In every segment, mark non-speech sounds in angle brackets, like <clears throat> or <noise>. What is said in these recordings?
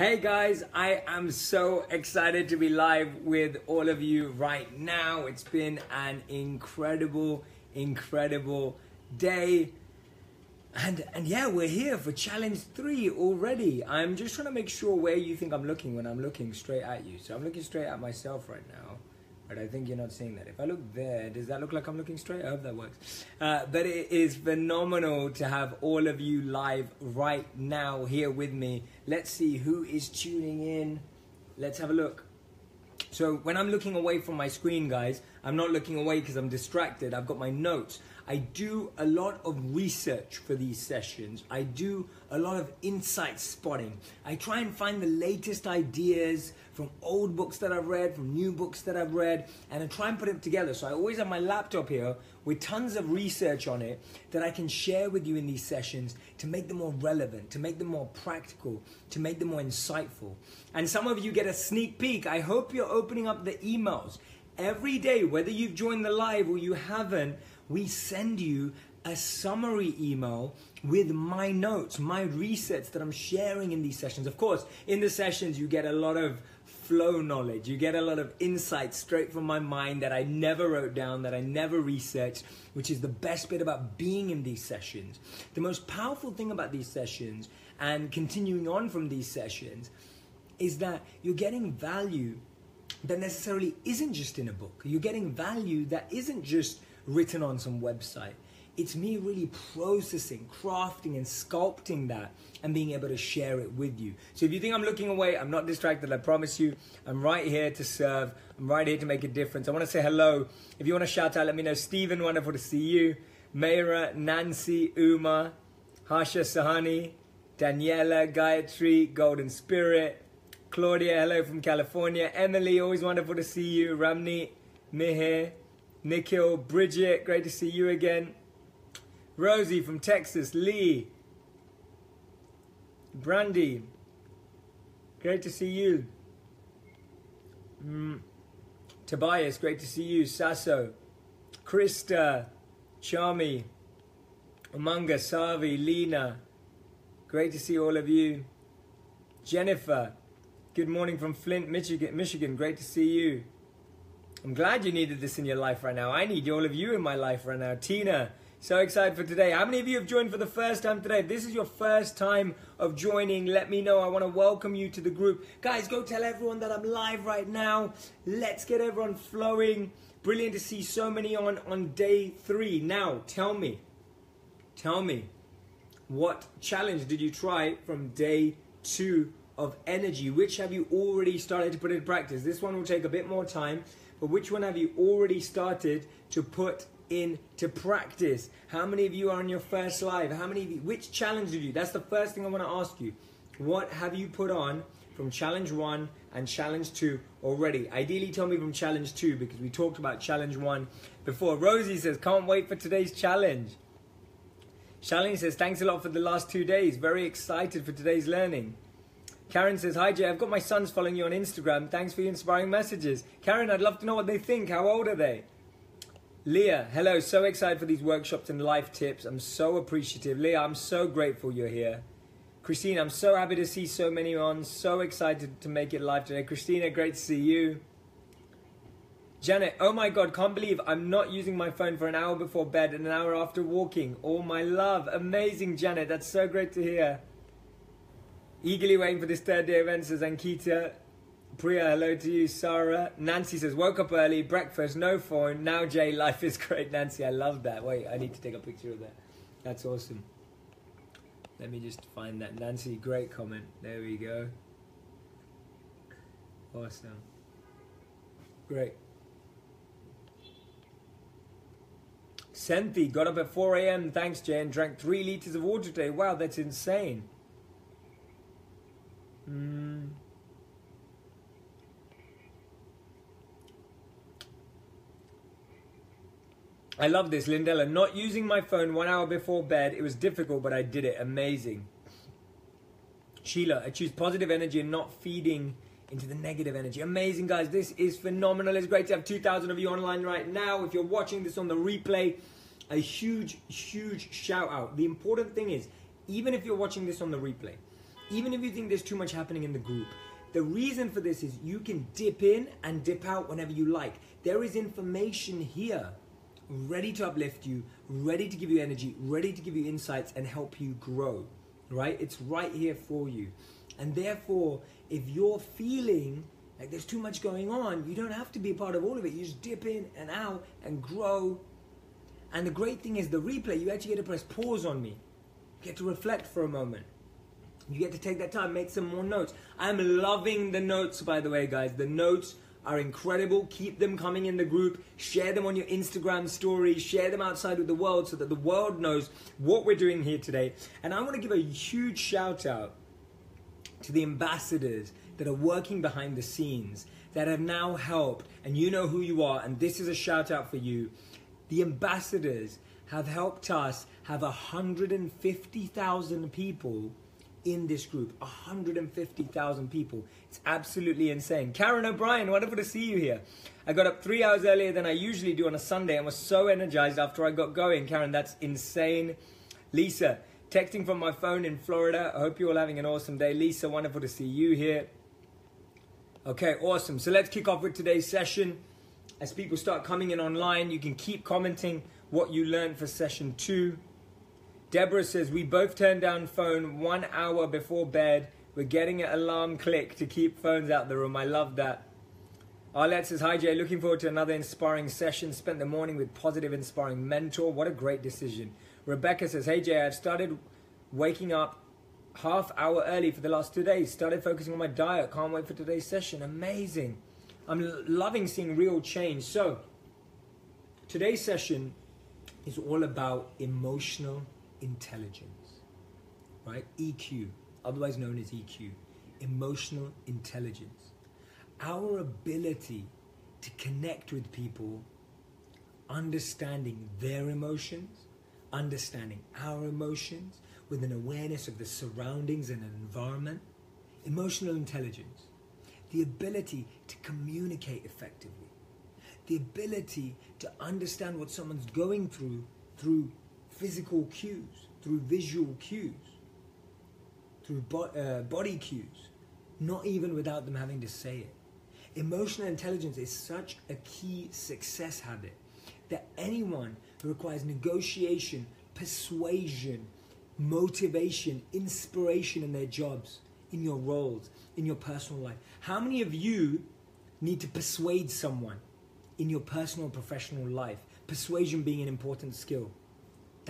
Hey guys, I am so excited to be live with all of you right now. It's been an incredible, incredible day. And and yeah, we're here for challenge 3 already. I'm just trying to make sure where you think I'm looking when I'm looking straight at you. So I'm looking straight at myself right now. But I think you're not seeing that. If I look there, does that look like I'm looking straight? I hope that works. Uh, but it is phenomenal to have all of you live right now here with me. Let's see who is tuning in. Let's have a look. So when I'm looking away from my screen, guys, I'm not looking away because I'm distracted. I've got my notes. I do a lot of research for these sessions. I do a lot of insight spotting. I try and find the latest ideas from old books that I've read, from new books that I've read, and I try and put it together. So I always have my laptop here with tons of research on it that I can share with you in these sessions to make them more relevant, to make them more practical, to make them more insightful. And some of you get a sneak peek. I hope you're opening up the emails every day, whether you've joined the live or you haven't we send you a summary email with my notes, my resets that I'm sharing in these sessions. Of course, in the sessions, you get a lot of flow knowledge. You get a lot of insights straight from my mind that I never wrote down, that I never researched, which is the best bit about being in these sessions. The most powerful thing about these sessions and continuing on from these sessions is that you're getting value that necessarily isn't just in a book. You're getting value that isn't just written on some website. It's me really processing, crafting, and sculpting that and being able to share it with you. So if you think I'm looking away, I'm not distracted, I promise you. I'm right here to serve. I'm right here to make a difference. I want to say hello. If you want to shout out, let me know. Stephen, wonderful to see you. Mayra, Nancy, Uma, Harsha Sahani, Daniela, Gayatri, Golden Spirit, Claudia, hello from California. Emily, always wonderful to see you. Ramni, Mihir, Nikhil, Bridget, great to see you again. Rosie from Texas, Lee, Brandy, great to see you. Mm. Tobias, great to see you. Sasso, Krista, Charmy, Amanga, Savi, Lena, great to see all of you. Jennifer, good morning from Flint, Michigan, Michigan, great to see you. I'm glad you needed this in your life right now. I need all of you in my life right now. Tina, so excited for today. How many of you have joined for the first time today? If this is your first time of joining, let me know. I want to welcome you to the group. Guys, go tell everyone that I'm live right now. Let's get everyone flowing. Brilliant to see so many on on day three. Now, tell me, tell me, what challenge did you try from day two of energy? Which have you already started to put in practice? This one will take a bit more time but which one have you already started to put into practice? How many of you are on your first live? How many of you, which challenge did you? That's the first thing I want to ask you. What have you put on from challenge one and challenge two already? Ideally, tell me from challenge two because we talked about challenge one before. Rosie says, can't wait for today's challenge. Charlene says, thanks a lot for the last two days. Very excited for today's learning. Karen says, Hi Jay, I've got my sons following you on Instagram. Thanks for your inspiring messages. Karen, I'd love to know what they think. How old are they? Leah, hello. So excited for these workshops and life tips. I'm so appreciative. Leah, I'm so grateful you're here. Christina, I'm so happy to see so many on. So excited to make it live today. Christina, great to see you. Janet, oh my god, can't believe I'm not using my phone for an hour before bed and an hour after walking. Oh my love. Amazing, Janet. That's so great to hear. Eagerly waiting for this third day event, says Ankita. Priya, hello to you. Sarah. Nancy says, woke up early, breakfast, no phone. Now, Jay, life is great. Nancy, I love that. Wait, I need to take a picture of that. That's awesome. Let me just find that. Nancy, great comment. There we go. Awesome. Great. Cynthia got up at 4 a.m. Thanks, Jay, and drank three liters of water today. Wow, that's insane. Mm. I love this, Lindella. Not using my phone one hour before bed. It was difficult, but I did it. Amazing. Sheila, I choose positive energy and not feeding into the negative energy. Amazing, guys. This is phenomenal. It's great to have 2,000 of you online right now. If you're watching this on the replay, a huge, huge shout out. The important thing is, even if you're watching this on the replay, even if you think there's too much happening in the group. The reason for this is you can dip in and dip out whenever you like. There is information here ready to uplift you, ready to give you energy, ready to give you insights and help you grow, right? It's right here for you. And therefore, if you're feeling like there's too much going on, you don't have to be a part of all of it. You just dip in and out and grow. And the great thing is the replay, you actually get to press pause on me. You get to reflect for a moment. You get to take that time, make some more notes. I'm loving the notes, by the way, guys. The notes are incredible. Keep them coming in the group. Share them on your Instagram stories. Share them outside with the world so that the world knows what we're doing here today. And I want to give a huge shout out to the ambassadors that are working behind the scenes that have now helped. And you know who you are. And this is a shout out for you. The ambassadors have helped us have 150,000 people in this group 150,000 people. It's absolutely insane. Karen O'Brien, wonderful to see you here. I got up three hours earlier than I usually do on a Sunday and was so energized after I got going. Karen, that's insane. Lisa, texting from my phone in Florida. I hope you're all having an awesome day. Lisa, wonderful to see you here. Okay, awesome. So let's kick off with today's session. As people start coming in online, you can keep commenting what you learned for session two. Deborah says, We both turned down phone one hour before bed. We're getting an alarm click to keep phones out the room. I love that. Arlette says, Hi Jay, looking forward to another inspiring session. Spent the morning with positive, inspiring mentor. What a great decision. Rebecca says, Hey Jay, I've started waking up half hour early for the last two days. Started focusing on my diet. Can't wait for today's session. Amazing. I'm loving seeing real change. So, today's session is all about emotional intelligence, right? EQ, otherwise known as EQ, emotional intelligence. Our ability to connect with people, understanding their emotions, understanding our emotions, with an awareness of the surroundings and an environment, emotional intelligence, the ability to communicate effectively, the ability to understand what someone's going through through physical cues, through visual cues, through bo- uh, body cues, not even without them having to say it. Emotional intelligence is such a key success habit that anyone who requires negotiation, persuasion, motivation, inspiration in their jobs, in your roles, in your personal life. How many of you need to persuade someone in your personal professional life? Persuasion being an important skill.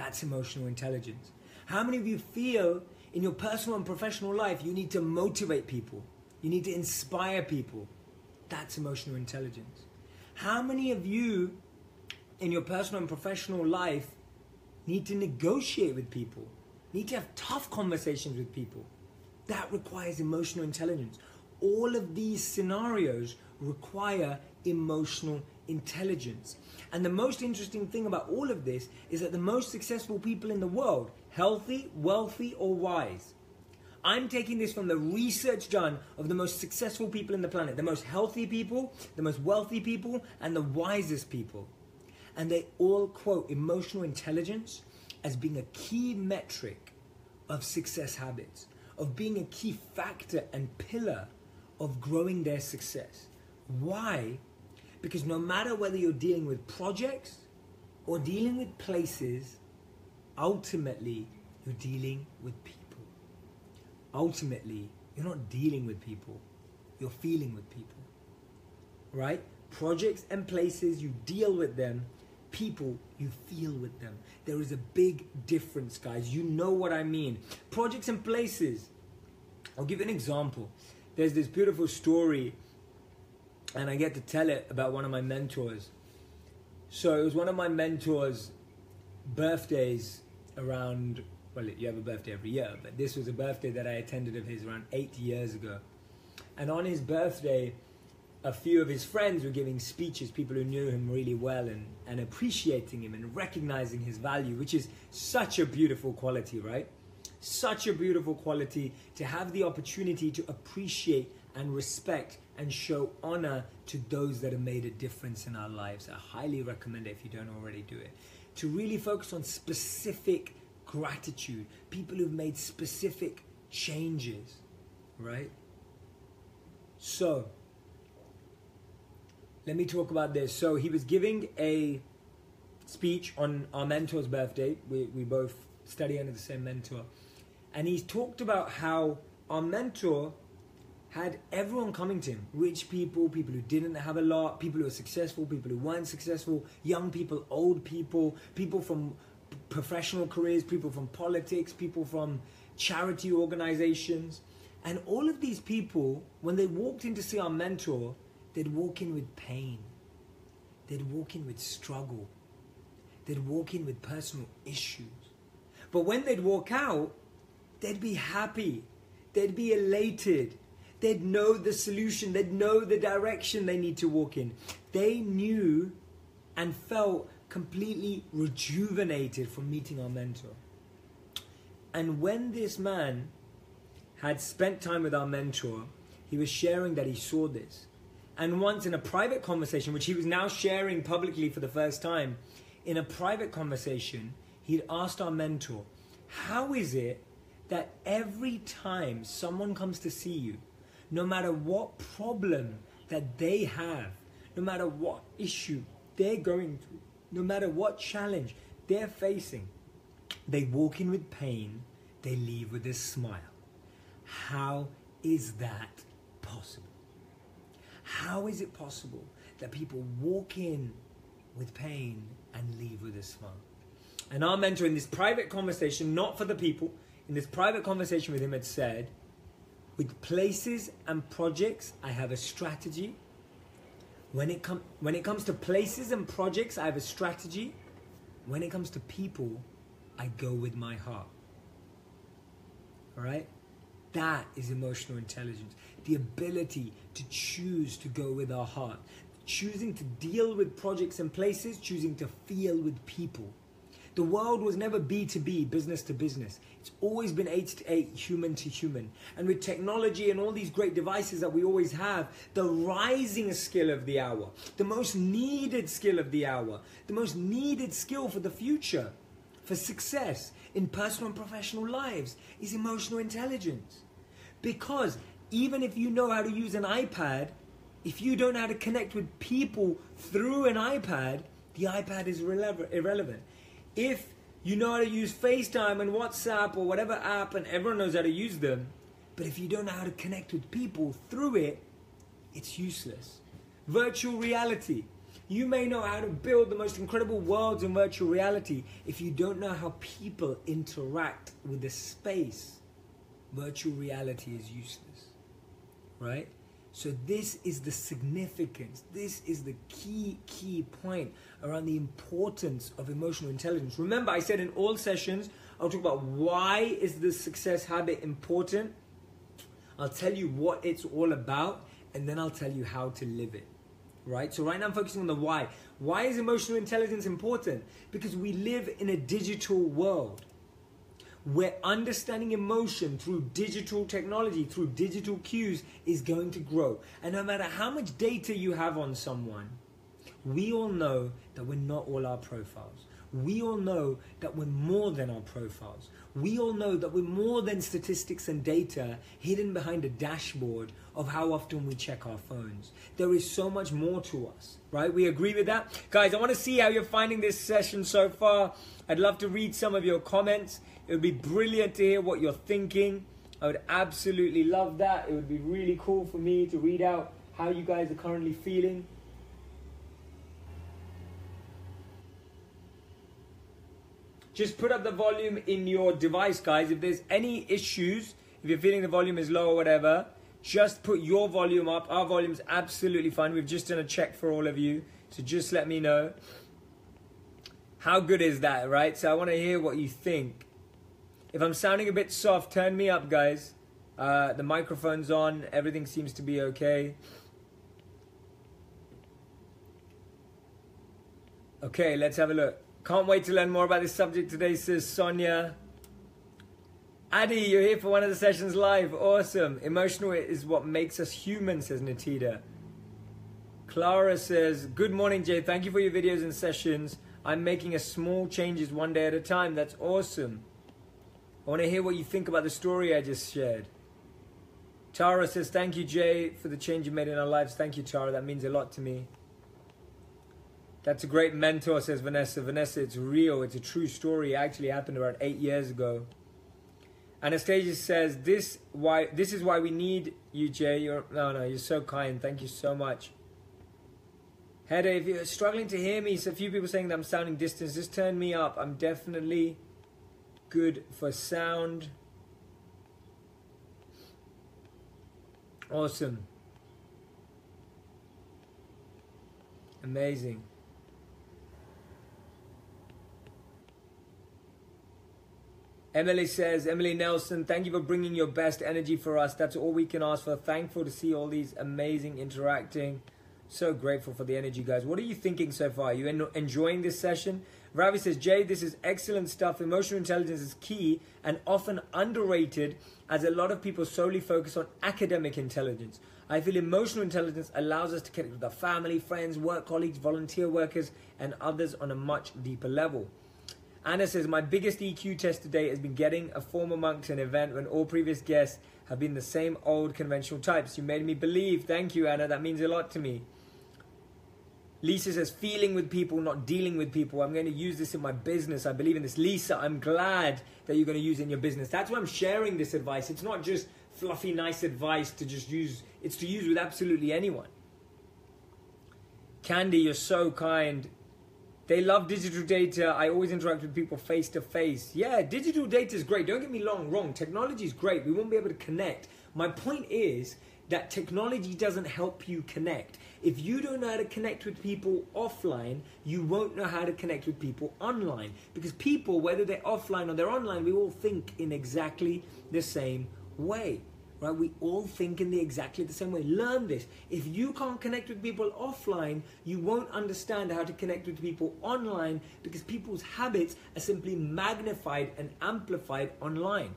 That's emotional intelligence. How many of you feel in your personal and professional life you need to motivate people? You need to inspire people? That's emotional intelligence. How many of you in your personal and professional life need to negotiate with people? Need to have tough conversations with people? That requires emotional intelligence. All of these scenarios require emotional intelligence. And the most interesting thing about all of this is that the most successful people in the world, healthy, wealthy, or wise, I'm taking this from the research done of the most successful people in the planet, the most healthy people, the most wealthy people, and the wisest people. And they all quote emotional intelligence as being a key metric of success habits, of being a key factor and pillar of growing their success. Why? Because no matter whether you're dealing with projects or dealing with places, ultimately you're dealing with people. Ultimately, you're not dealing with people, you're feeling with people. Right? Projects and places, you deal with them. People, you feel with them. There is a big difference, guys. You know what I mean. Projects and places. I'll give you an example. There's this beautiful story and I get to tell it about one of my mentors. So it was one of my mentors' birthdays around, well, you have a birthday every year, but this was a birthday that I attended of his around eight years ago. And on his birthday, a few of his friends were giving speeches, people who knew him really well and, and appreciating him and recognizing his value, which is such a beautiful quality, right? Such a beautiful quality to have the opportunity to appreciate and respect and show honor to those that have made a difference in our lives. I highly recommend it if you don't already do it. To really focus on specific gratitude, people who've made specific changes, right? So, let me talk about this. So, he was giving a speech on our mentor's birthday. We, we both study under the same mentor. And he talked about how our mentor had everyone coming to him. Rich people, people who didn't have a lot, people who were successful, people who weren't successful, young people, old people, people from professional careers, people from politics, people from charity organizations. And all of these people, when they walked in to see our mentor, they'd walk in with pain, they'd walk in with struggle, they'd walk in with personal issues. But when they'd walk out, they'd be happy, they'd be elated, they'd know the solution, they'd know the direction they need to walk in. They knew and felt completely rejuvenated from meeting our mentor. And when this man had spent time with our mentor, he was sharing that he saw this. And once in a private conversation, which he was now sharing publicly for the first time, in a private conversation, he'd asked our mentor, How is it that every time someone comes to see you, no matter what problem that they have, no matter what issue they're going through, no matter what challenge they're facing, they walk in with pain, they leave with a smile. How is that possible? How is it possible that people walk in with pain and leave with a smile? And our mentor, in this private conversation, not for the people, in this private conversation with him, had said, with places and projects, I have a strategy. When it, com- when it comes to places and projects, I have a strategy. When it comes to people, I go with my heart. All right? That is emotional intelligence. The ability to choose to go with our heart. Choosing to deal with projects and places, choosing to feel with people. The world was never B2B, business to business. It's always been H2H, human to human. And with technology and all these great devices that we always have, the rising skill of the hour, the most needed skill of the hour, the most needed skill for the future, for success in personal and professional lives is emotional intelligence. Because even if you know how to use an iPad, if you don't know how to connect with people through an iPad, the iPad is irrelevant. If you know how to use FaceTime and WhatsApp or whatever app, and everyone knows how to use them, but if you don't know how to connect with people through it, it's useless. Virtual reality. You may know how to build the most incredible worlds in virtual reality. If you don't know how people interact with the space, virtual reality is useless. Right? So this is the significance. This is the key, key point around the importance of emotional intelligence. Remember, I said in all sessions, I'll talk about why is this success habit important. I'll tell you what it's all about, and then I'll tell you how to live it. Right? So right now I'm focusing on the why. Why is emotional intelligence important? Because we live in a digital world where understanding emotion through digital technology, through digital cues, is going to grow. And no matter how much data you have on someone, we all know that we're not all our profiles. We all know that we're more than our profiles. We all know that we're more than statistics and data hidden behind a dashboard of how often we check our phones. There is so much more to us, right? We agree with that? Guys, I want to see how you're finding this session so far. I'd love to read some of your comments. It would be brilliant to hear what you're thinking. I would absolutely love that. It would be really cool for me to read out how you guys are currently feeling. Just put up the volume in your device, guys. If there's any issues, if you're feeling the volume is low or whatever, just put your volume up. Our volume's absolutely fine. We've just done a check for all of you. So just let me know. How good is that, right? So I want to hear what you think. If I'm sounding a bit soft, turn me up, guys. Uh, the microphone's on. Everything seems to be okay. Okay, let's have a look. Can't wait to learn more about this subject today, says Sonia. Addy, you're here for one of the sessions live. Awesome. Emotional is what makes us human, says Natita. Clara says, Good morning, Jay. Thank you for your videos and sessions. I'm making a small changes one day at a time. That's awesome. I want to hear what you think about the story I just shared. Tara says, Thank you, Jay, for the change you made in our lives. Thank you, Tara. That means a lot to me. That's a great mentor, says Vanessa. Vanessa, it's real. It's a true story. It actually happened about eight years ago. Anastasia says, "This why this is why we need you, Jay. You're no, no. You're so kind. Thank you so much." Hedda, if you're struggling to hear me, so a few people saying that I'm sounding distant. Just turn me up. I'm definitely good for sound. Awesome. Amazing. Emily says, Emily Nelson, thank you for bringing your best energy for us. That's all we can ask for. Thankful to see all these amazing interacting. So grateful for the energy, guys. What are you thinking so far? Are you en- enjoying this session? Ravi says, Jay, this is excellent stuff. Emotional intelligence is key and often underrated as a lot of people solely focus on academic intelligence. I feel emotional intelligence allows us to connect with our family, friends, work colleagues, volunteer workers, and others on a much deeper level. Anna says, My biggest EQ test today has been getting a former monk to an event when all previous guests have been the same old conventional types. You made me believe. Thank you, Anna. That means a lot to me. Lisa says, feeling with people, not dealing with people. I'm going to use this in my business. I believe in this. Lisa, I'm glad that you're going to use it in your business. That's why I'm sharing this advice. It's not just fluffy, nice advice to just use, it's to use with absolutely anyone. Candy, you're so kind. They love digital data. I always interact with people face to face. Yeah, digital data is great. Don't get me wrong, wrong. Technology is great. We won't be able to connect. My point is that technology doesn't help you connect. If you don't know how to connect with people offline, you won't know how to connect with people online. Because people, whether they're offline or they're online, we all think in exactly the same way right? We all think in the exactly the same way. Learn this. If you can't connect with people offline, you won't understand how to connect with people online because people's habits are simply magnified and amplified online.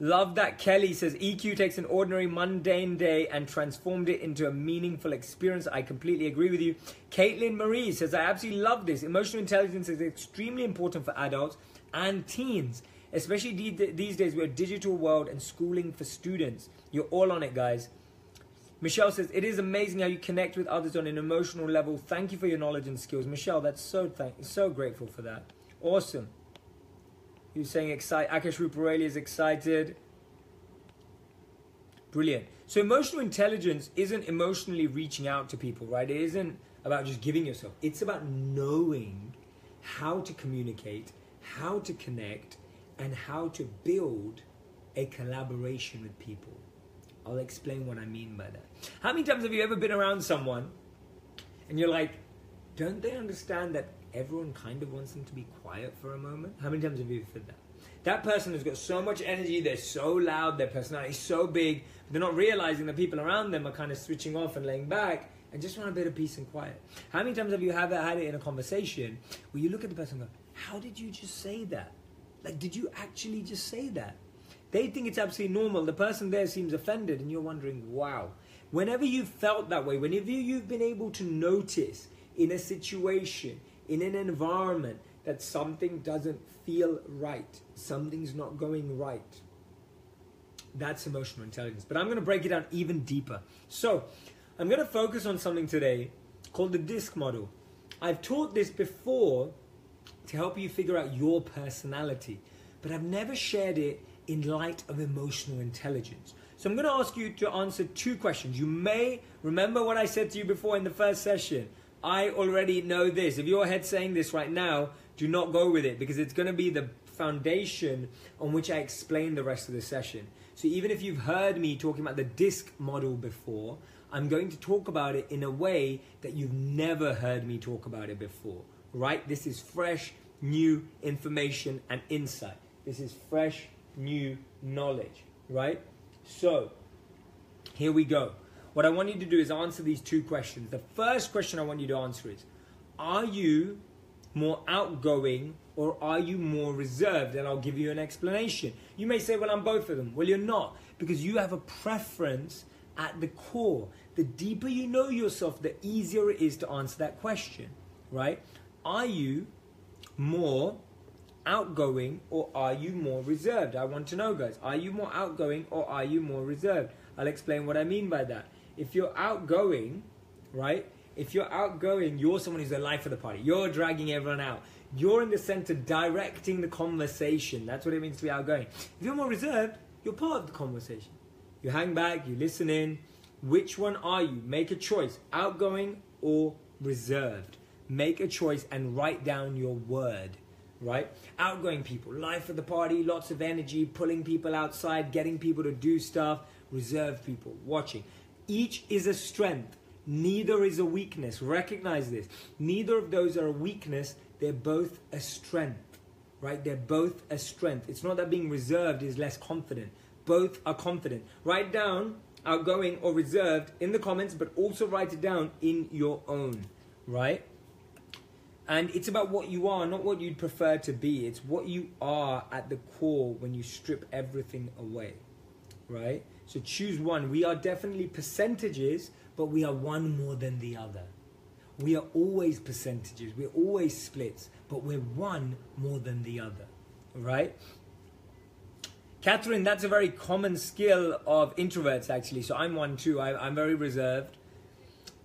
Love that Kelly says EQ takes an ordinary mundane day and transformed it into a meaningful experience. I completely agree with you. Caitlin Marie says, I absolutely love this. Emotional intelligence is extremely important for adults and teens especially these days. We're a digital world and schooling for students. You're all on it guys. Michelle says it is amazing how you connect with others on an emotional level. Thank you for your knowledge and skills. Michelle that's so thank so grateful for that. Awesome you're saying akash rupareli is excited brilliant so emotional intelligence isn't emotionally reaching out to people right it isn't about just giving yourself it's about knowing how to communicate how to connect and how to build a collaboration with people. I'll explain what I mean by that. How many times have you ever been around someone and you're like, don't they understand that everyone kind of wants them to be quiet for a moment? How many times have you said that? That person has got so much energy, they're so loud, their personality is so big, they're not realizing that people around them are kind of switching off and laying back and just want a bit of peace and quiet. How many times have you had had it in a conversation where you look at the person and go, How did you just say that? Like, did you actually just say that? They think it's absolutely normal. The person there seems offended, and you're wondering, wow. Whenever you've felt that way, whenever you've been able to notice in a situation, in an environment, that something doesn't feel right, something's not going right, that's emotional intelligence. But I'm going to break it down even deeper. So, I'm going to focus on something today called the DISC model. I've taught this before to help you figure out your personality. But I've never shared it in light of emotional intelligence. So I'm going to ask you to answer two questions. You may remember what I said to you before in the first session. I already know this. If your head's saying this right now, do not go with it because it's going to be the foundation on which I explain the rest of the session. So even if you've heard me talking about the DISC model before, I'm going to talk about it in a way that you've never heard me talk about it before right? This is fresh, new information and insight. This is fresh, new knowledge, right? So, here we go. What I want you to do is answer these two questions. The first question I want you to answer is Are you more outgoing or are you more reserved? And I'll give you an explanation. You may say, Well, I'm both of them. Well, you're not because you have a preference at the core. The deeper you know yourself, the easier it is to answer that question, right? Are you more outgoing or are you more reserved? I want to know, guys. Are you more outgoing or are you more reserved? I'll explain what I mean by that. If you're outgoing, right? If you're outgoing, you're someone who's the life of the party. You're dragging everyone out. You're in the center directing the conversation. That's what it means to be outgoing. If you're more reserved, you're part of the conversation. You hang back, you listen in. Which one are you? Make a choice outgoing or reserved. Make a choice and write down your word, right? Outgoing people, life of the party, lots of energy, pulling people outside, getting people to do stuff. Reserved people, watching. Each is a strength, neither is a weakness. Recognize this. Neither of those are a weakness, they're both a strength, right? They're both a strength. It's not that being reserved is less confident. Both are confident. Write down outgoing or reserved in the comments, but also write it down in your own, right? And it's about what you are, not what you'd prefer to be. It's what you are at the core when you strip everything away, right? So choose one. We are definitely percentages, but we are one more than the other. We are always percentages, we're always splits, but we're one more than the other, right? Catherine, that's a very common skill of introverts, actually. So I'm one too. I, am very reserved.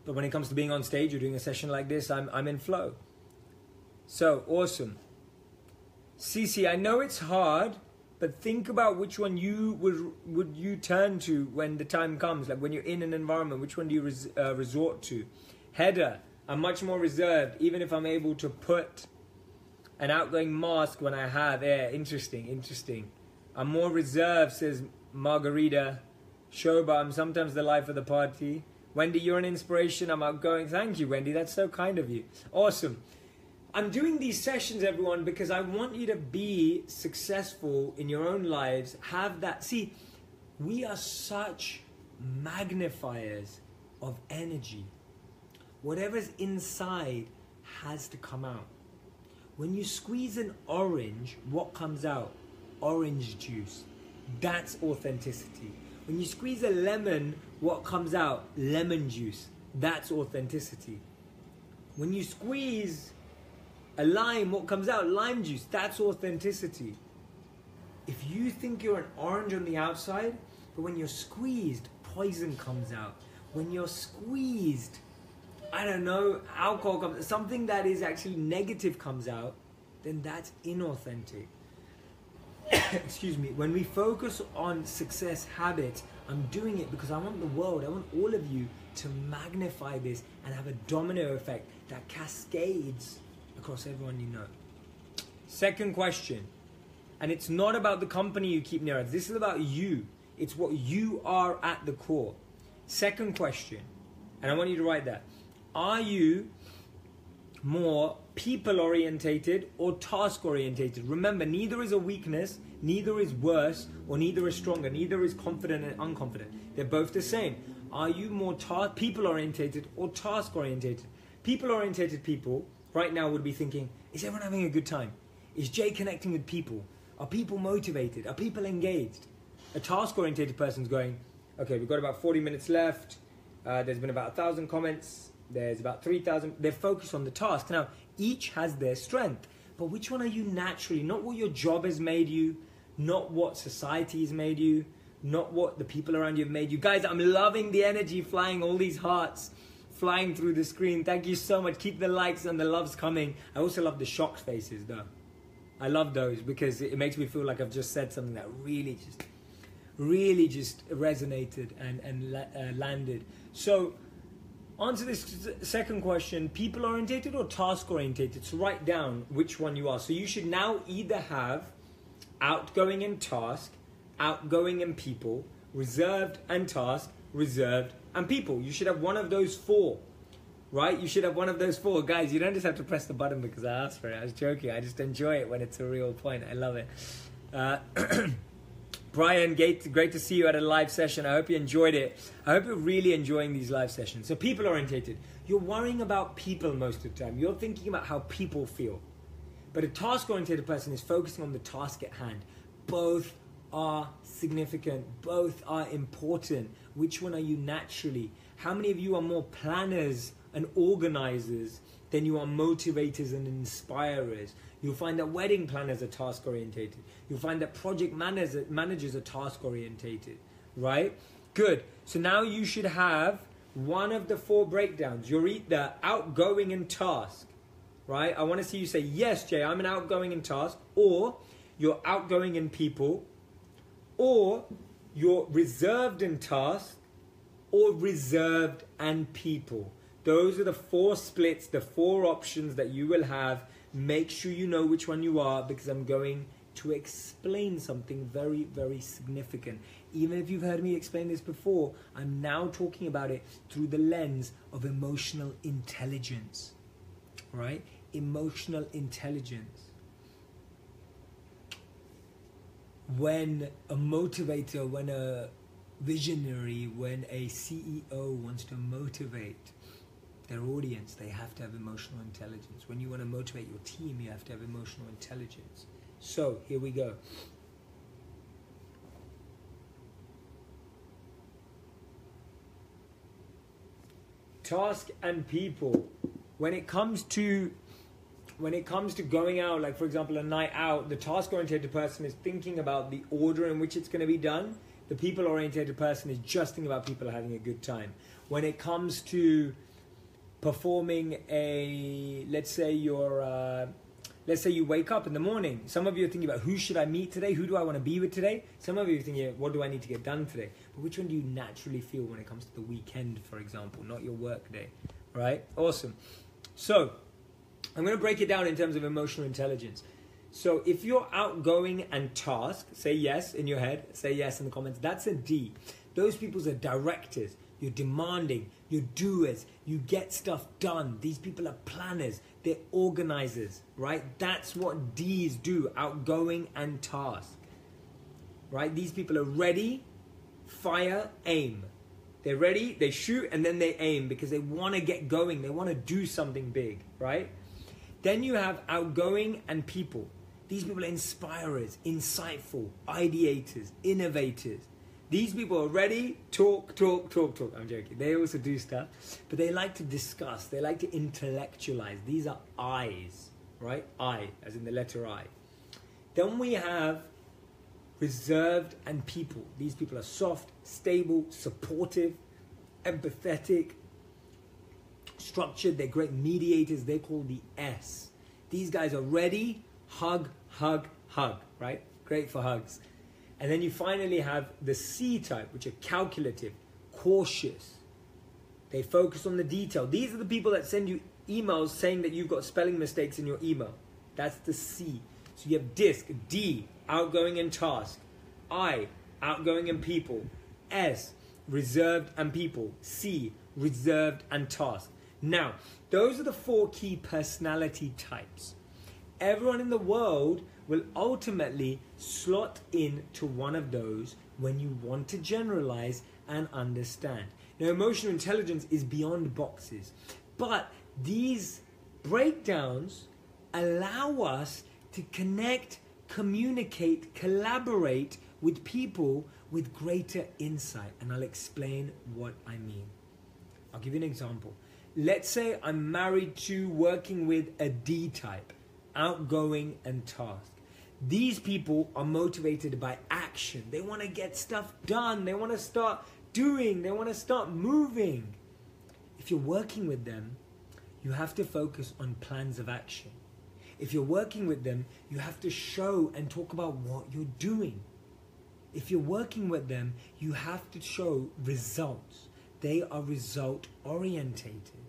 But when it comes to being on stage or doing a session like this, I'm, I'm in flow. So awesome. Cece, I know it's hard, but think about which one you would would you turn to when the time comes. Like when you're in an environment, which one do you res, uh, resort to? Header, I'm much more reserved, even if I'm able to put an outgoing mask when I have. Yeah, interesting, interesting. I'm more reserved, says Margarita. Shoba, I'm sometimes the life of the party. Wendy, you're an inspiration. I'm outgoing. Thank you, Wendy. That's so kind of you. Awesome. I'm doing these sessions, everyone, because I want you to be successful in your own lives. Have that. See, we are such magnifiers of energy. Whatever's inside has to come out. When you squeeze an orange, what comes out? Orange juice. That's authenticity. When you squeeze a lemon, what comes out? Lemon juice. That's authenticity. When you squeeze a lime, what comes out? Lime juice. That's authenticity. If you think you're an orange on the outside, but when you're squeezed, poison comes out. When you're squeezed, I don't know, alcohol comes something that is actually negative comes out, then that's inauthentic. <coughs> Excuse me. When we focus on success habits, I'm doing it because I want the world, I want all of you to magnify this and have a domino effect that cascades across everyone you know. Second question, and it's not about the company you keep near. This is about you. It's what you are at the core. Second question, and I want you to write that. Are you more people orientated or task orientated? Remember, neither is a weakness, neither is worse, or neither is stronger, neither is confident and unconfident. They're both the same. Are you more ta- people orientated or task orientated? People orientated people right now would be thinking, is everyone having a good time? Is Jay connecting with people? Are people motivated? Are people engaged? A task oriented person's going, okay, we've got about 40 minutes left. Uh, there's been about a thousand comments. There's about 3,000. They're focused on the task. Now, each has their strength. But which one are you naturally? Not what your job has made you, not what society has made you, not what the people around you have made you. Guys, I'm loving the energy flying all these hearts flying through the screen. Thank you so much. Keep the likes and the loves coming. I also love the shocked faces though. I love those because it makes me feel like I've just said something that really just, really just resonated and, and uh, landed. So, answer this second question people orientated or task orientated? So, write down which one you are. So, you should now either have outgoing and task, outgoing and people, reserved and task, reserved and people. You should have one of those four, right? You should have one of those four. Guys, you don't just have to press the button because I asked for it. I was joking. I just enjoy it when it's a real point. I love it. Uh, <clears throat> Brian, great, great to see you at a live session. I hope you enjoyed it. I hope you're really enjoying these live sessions. So, people orientated. You're worrying about people most of the time. You're thinking about how people feel. But a task oriented person is focusing on the task at hand. Both are significant, both are important. Which one are you naturally? How many of you are more planners and organizers than you are motivators and inspirers. You'll find that wedding planners are task orientated. You'll find that project managers, managers are task orientated, right? Good. So now you should have one of the four breakdowns. You're either outgoing and task, right? I want to see you say, yes, Jay, I'm an outgoing and task, or you're outgoing in people, or you're reserved in task, or reserved and people. Those are the four splits, the four options that you will have Make sure you know which one you are because I'm going to explain something very, very significant. Even if you've heard me explain this before, I'm now talking about it through the lens of emotional intelligence. Right? Emotional intelligence. When a motivator, when a visionary, when a CEO wants to motivate, their audience, they have to have emotional intelligence. When you want to motivate your team, you have to have emotional intelligence. So, here we go. Task and people. When it comes to when it comes to going out, like for example, a night out, the task oriented person is thinking about the order in which it's going to be done. The people oriented person is just thinking about people having a good time. When it comes to performing a let's say you're uh, let's say you wake up in the morning some of you are thinking about who should i meet today? Who do i want to be with today? Some of you are thinking what do i need to get done today? But which one do you naturally feel when it comes to the weekend for example not your work day right? Awesome. So i'm going to break it down in terms of emotional intelligence so if you're outgoing and task say yes in your head say yes in the comments that's a d those people are directors you're demanding, you're doers, you get stuff done. These people are planners, they're organizers, right? That's what D's do outgoing and task, right? These people are ready, fire, aim. They're ready, they shoot, and then they aim because they want to get going, they want to do something big, right? Then you have outgoing and people. These people are inspirers, insightful, ideators, innovators. These people are ready, talk, talk, talk, talk. I'm joking. They also do stuff, but they like to discuss, they like to intellectualize. These are eyes, right? I, as in the letter I. Then we have reserved and people. These people are soft, stable, supportive, empathetic, structured. They're great mediators. They're called the S. These guys are ready, hug, hug, hug, right? Great for hugs. And then you finally have the C type, which are calculative, cautious. They focus on the detail. These are the people that send you emails saying that you've got spelling mistakes in your email. That's the C. So you have DISC, D, outgoing and task. I, outgoing and people. S, reserved and people. C, reserved and task. Now, those are the four key personality types. Everyone in the world will ultimately slot in to one of those when you want to generalize and understand. Now, emotional intelligence is beyond boxes, but these breakdowns allow us to connect, communicate, collaborate with people with greater insight. And I'll explain what I mean. I'll give you an example. Let's say I'm married to working with a D type, outgoing and task. These people are motivated by action. They want to get stuff done. They want to start doing. They want to start moving. If you're working with them, you have to focus on plans of action. If you're working with them, you have to show and talk about what you're doing. If you're working with them, you have to show results. They are result orientated.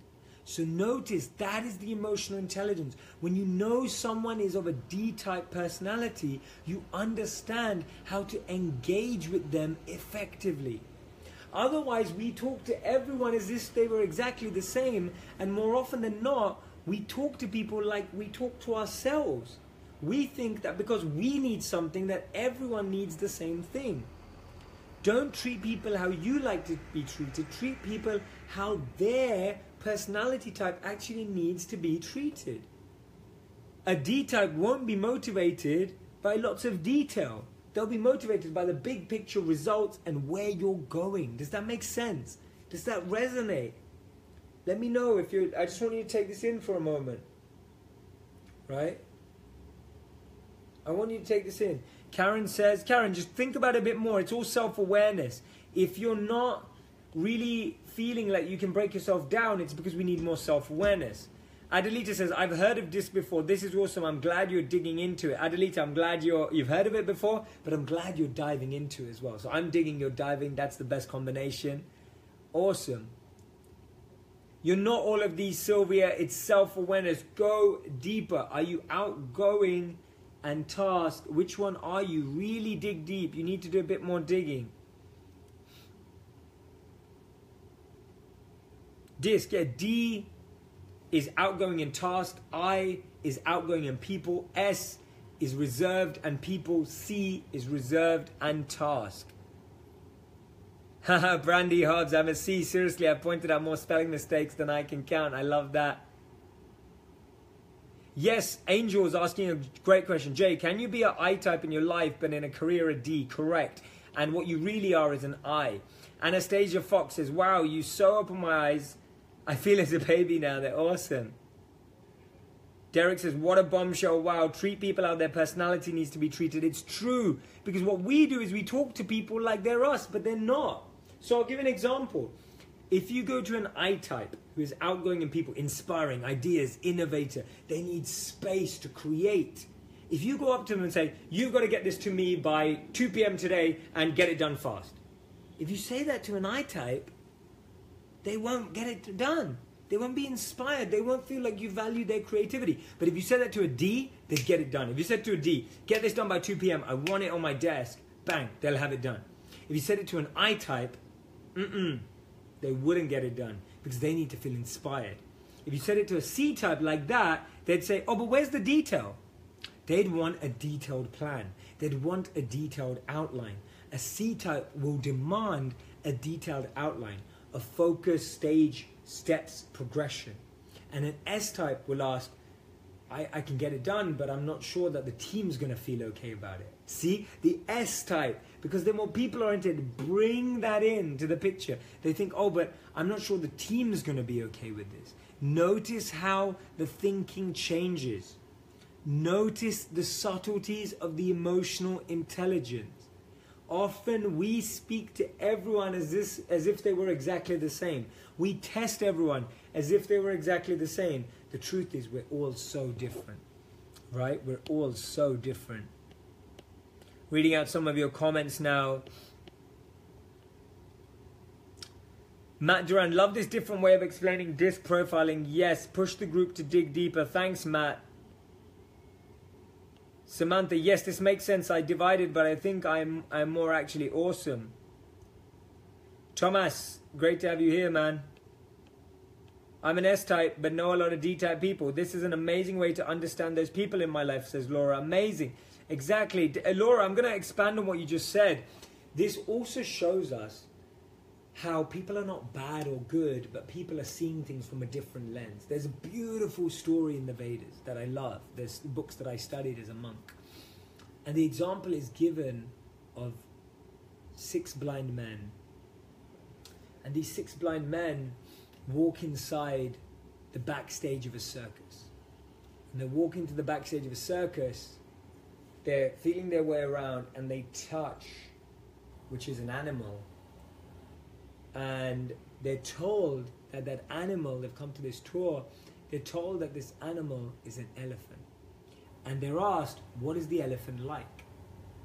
So notice that is the emotional intelligence. When you know someone is of a D type personality, you understand how to engage with them effectively. Otherwise, we talk to everyone as if they were exactly the same, and more often than not, we talk to people like we talk to ourselves. We think that because we need something, that everyone needs the same thing. Don't treat people how you like to be treated. Treat people how their personality type actually needs to be treated. A D type won't be motivated by lots of detail. They'll be motivated by the big picture results and where you're going. Does that make sense? Does that resonate? Let me know if you're. I just want you to take this in for a moment. Right? I want you to take this in. Karen says, Karen, just think about it a bit more. It's all self awareness. If you're not really feeling like you can break yourself down, it's because we need more self awareness. Adelita says, I've heard of this before. This is awesome. I'm glad you're digging into it. Adelita, I'm glad you're, you've heard of it before, but I'm glad you're diving into it as well. So I'm digging, you're diving. That's the best combination. Awesome. You're not all of these, Sylvia. It's self awareness. Go deeper. Are you outgoing and tasked? Which one are you? Really dig deep. You need to do a bit more digging. D is outgoing and task, I is outgoing and people. S is reserved and people. C is reserved and tasked. <laughs> Haha, Brandy Hobbs, I'm a C. Seriously, I pointed out more spelling mistakes than I can count. I love that. Yes, Angel is asking a great question. Jay, can you be an I type in your life but in a career a D? Correct. And what you really are is an I. Anastasia Fox says, Wow, you so open my eyes I feel as a baby now. They're awesome. Derek says, What a bombshell. Wow, treat people how their personality needs to be treated. It's true. Because what we do is we talk to people like they're us, but they're not. So I'll give an example. If you go to an I type who is outgoing in people, inspiring, ideas, innovator, they need space to create. If you go up to them and say, You've got to get this to me by 2 p.m. today and get it done fast. If you say that to an I type, they won't get it done. They won't be inspired. They won't feel like you value their creativity. But if you said that to a D, they'd get it done. If you said to a D, get this done by 2 p.m., I want it on my desk, bang, they'll have it done. If you said it to an I type, mm-mm, they wouldn't get it done because they need to feel inspired. If you said it to a C type like that, they'd say, oh, but where's the detail? They'd want a detailed plan. They'd want a detailed outline. A C type will demand a detailed outline a focus, stage, steps, progression. And an S type will ask, I, I can get it done, but I'm not sure that the team's to feel okay about it. See, the S type, because they're more people oriented, bring that in to the picture. They think, oh, but I'm not sure the team's to be okay with this. Notice how the thinking changes. Notice the subtleties of the emotional intelligence. Often we speak to everyone as, this, as if they were exactly the same. We test everyone as if they were exactly the same. The truth is, we're all so different, right? We're all so different. Reading out some of your comments now. Matt Duran, love this different way of explaining disc profiling. Yes, push the group to dig deeper. Thanks, Matt. Samantha, yes, this makes sense. I divided, but I think I'm I'm more actually awesome. Thomas, great to have you here, man. I'm an S type, but know a lot of D type people. This is an amazing way to understand those people in my life, says Laura. Amazing. Exactly. Uh, Laura, I'm going to expand on what you just said. This also shows us how people are not bad or good, but people are seeing things from a different lens. There's a beautiful story in the Vedas that I love. There's books that I studied as a monk. And the example is given of six blind men. And these six blind men walk inside the backstage of a circus. And they walk into the backstage of a circus, they're feeling their way around, and they touch, which is an animal, and they're told that that animal, they've come to this tour, they're told that this animal is an elephant. And they're asked, what is the elephant like?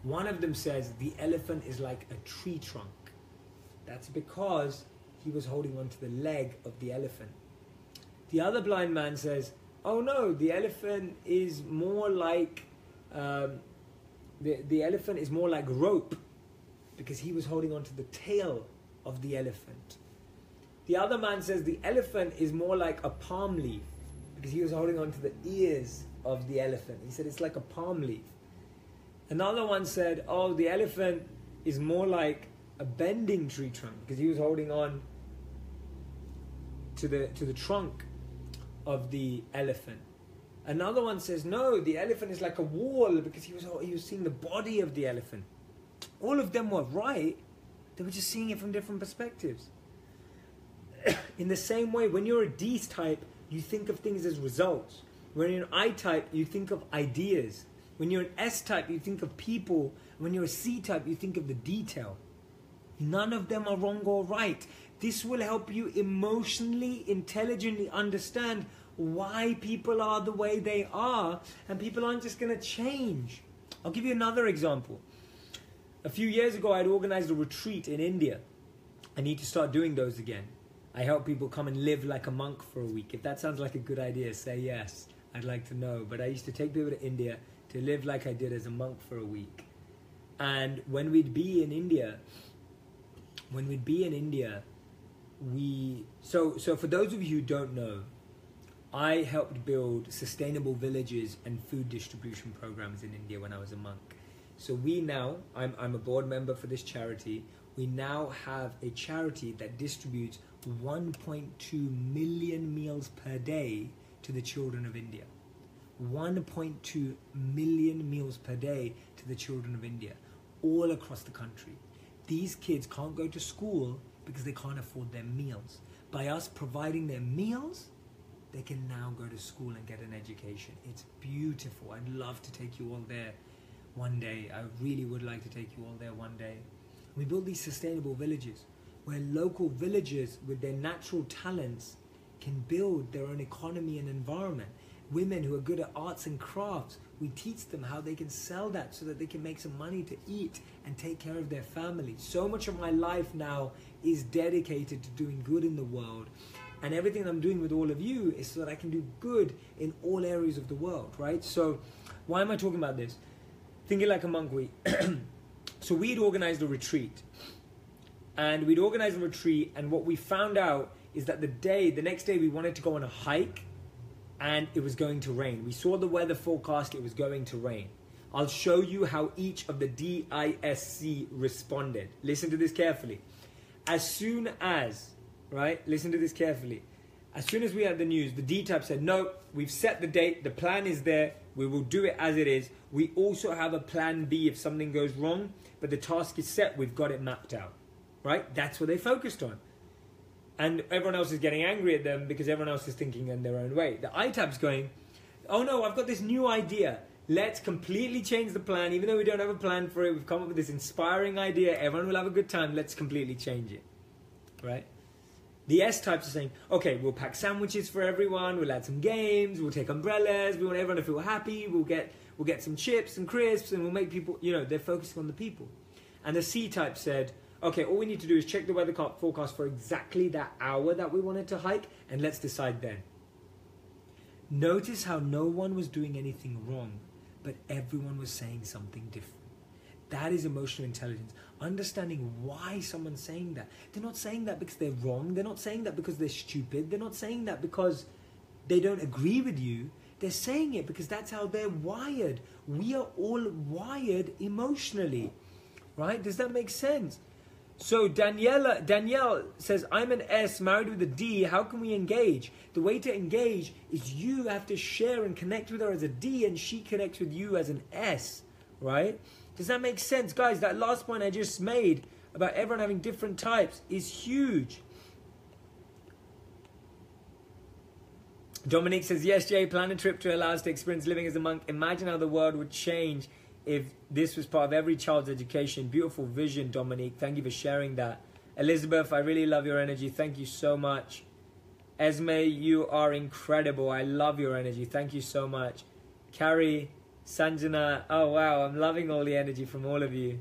One of them says, the elephant is like a tree trunk. That's because he was holding onto the leg of the elephant. The other blind man says, oh no, the elephant is more like, um, the, the elephant is more like rope because he was holding onto the tail of the elephant. The other man says the elephant is more like a palm leaf because he was holding on to the ears of the elephant. He said it's like a palm leaf. Another one said, oh, the elephant is more like a bending tree trunk because he was holding on to the to the trunk of the elephant. Another one says, no, the elephant is like a wall because he was he was seeing the body of the elephant. All of them were right, they were just seeing it from different perspectives. <coughs> In the same way, when you're a D type, you think of things as results. When you're an I type, you think of ideas. When you're an S type, you think of people. When you're a C type, you think of the detail. None of them are wrong or right. This will help you emotionally, intelligently understand why people are the way they are, and people aren't just going to change. I'll give you another example. A few years ago, I'd organized a retreat in India. I need to start doing those again. I help people come and live like a monk for a week. If that sounds like a good idea, say yes. I'd like to know. But I used to take people to India to live like I did as a monk for a week. And when we'd be in India, when we'd be in India, we so so for those of you who don't know, I helped build sustainable villages and food distribution programs in India when I was a monk. So we now, I'm, I'm a board member for this charity. We now have a charity that distributes 1.2 million meals per day to the children of India. 1.2 million meals per day to the children of India, all across the country. These kids can't go to school because they can't afford their meals. By us providing them meals, they can now go to school and get an education. It's beautiful. I'd love to take you all there one day. I really would like to take you all there one day. We build these sustainable villages where local villagers with their natural talents can build their own economy and environment. Women who are good at arts and crafts, we teach them how they can sell that so that they can make some money to eat and take care of their family. So much of my life now is dedicated to doing good in the world. And everything I'm doing with all of you is so that I can do good in all areas of the world, right? So, why am I talking about this? Thinking like a monk, we. <clears throat> so, we'd organized a retreat. And we'd organized a retreat, and what we found out is that the day, the next day, we wanted to go on a hike, and it was going to rain. We saw the weather forecast, it was going to rain. I'll show you how each of the DISC responded. Listen to this carefully. As soon as right? Listen to this carefully. As soon as we had the news, the D type said, No, we've set the date, the plan is there, we will do it as it is. We also have a plan B if something goes wrong, but the task is set, we've got it mapped out, right? That's what they focused on. And everyone else is getting angry at them because everyone else is thinking in their own way. The I type's going, Oh no, I've got this new idea. Let's completely change the plan. Even though we don't have a plan for it, we've come up with this inspiring idea. Everyone will have a good time. Let's completely change it. Right? The S types are saying, okay, we'll pack sandwiches for everyone, we'll add some games, we'll take umbrellas, we want everyone to feel happy, we'll get we'll get some chips and crisps and we'll make people, you know, they're focusing on the people. And the C type said, okay, all we need to do is check the weather forecast for exactly that hour that we wanted to hike and let's decide then. Notice how no one was doing anything wrong, but everyone was saying something different. That is emotional intelligence. Understanding why someone's saying that. They're not saying that because they're wrong. They're not saying that because they're stupid. They're not saying that because they don't agree with you. They're saying it because that's how they're wired. We are all wired emotionally. Right? Does that make sense? So Daniela, Danielle says, I'm an S married with a D. How can we engage? The way to engage is you have to share and connect with her as a D and she connects with you as an S, right? Does that make sense? Guys, that last point I just made about everyone having different types is huge. Dominique says, Yes, Jay, plan a trip to allow us to experience living as a monk. Imagine how the world would change if this was part of every child's education. Beautiful vision, Dominique. Thank you for sharing that. Elizabeth, I really love your energy. Thank you so much. Esme, you are incredible. I love your energy. Thank you so much. Carrie, Sanjana, oh wow, I'm loving all the energy from all of you.